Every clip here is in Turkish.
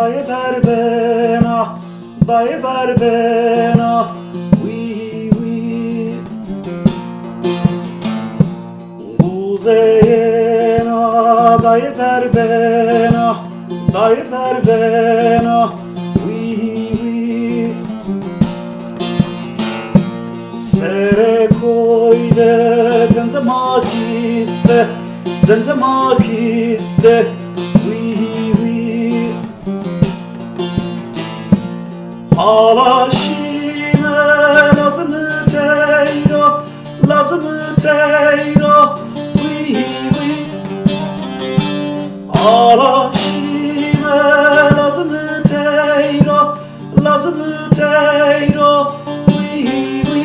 dayı berbena, dayı berbena, oui, oui. Luzeyena, dayı berbena, dayı berbena, oui, oui. Sere koyde, zenzemak iste, zenzemak iste, Alaşime lazımı teyra Lazımı teyra Uy uy. Alaşime lazımı teyra Lazımı teyra Uy uy.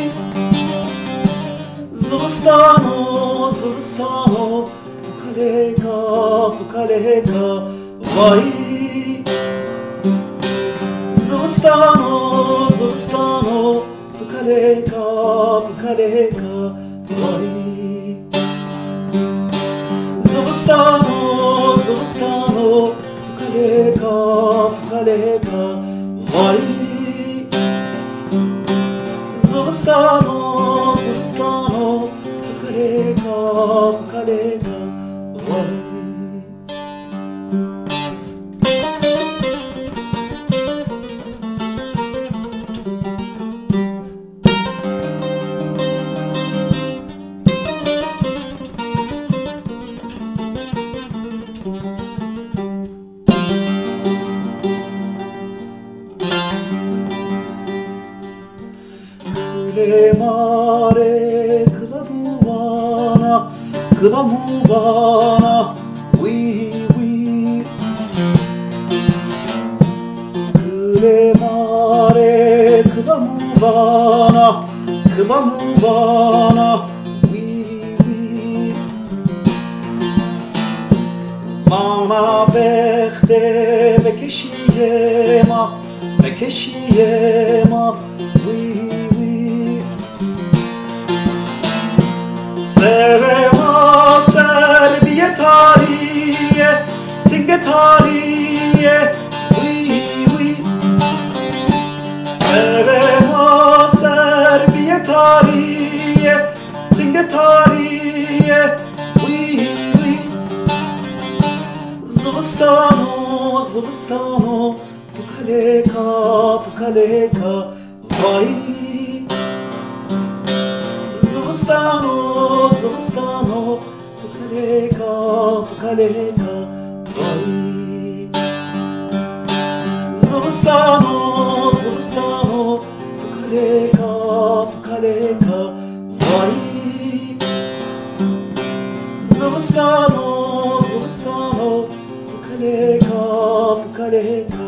Zıvıstano zıvıstano Kukaleka kukaleka Vay. zostaną, zostaną Bukareka, Bukareka, Hawaii Zostaną, zostaną Bukareka, Bukareka, Hawaii Zostaną, zostaną Bukareka, Bukareka mare kılamu bana, oui, oui. Kıle mare kılamu bana, oui, oui. Bana bekte bekeşiyema, bekeşiyema, Zubstava no, zubstava no Pukaleka, pukaleka, vai Zubstava no, zubstava no Pukaleka, pukaleka, vai Zubstava no, zubstava no Pukaleka, pukaleka, vai Zubstava no, zubstava no head.